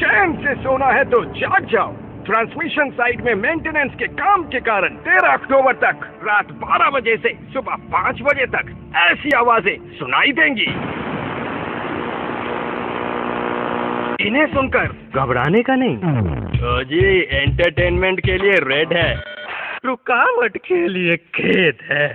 चैन से सोना है तो जाग जाओ ट्रांसमिशन साइट में मेंटेनेंस के काम के कारण 13 अक्टूबर तक रात 12 बजे से सुबह 5 बजे तक ऐसी आवाज़ें सुनाई देंगी। इन्हें सुनकर घबराने का नहीं। तो जी एंटरटेनमेंट के लिए रेड है। रुकावट के लिए खेत है।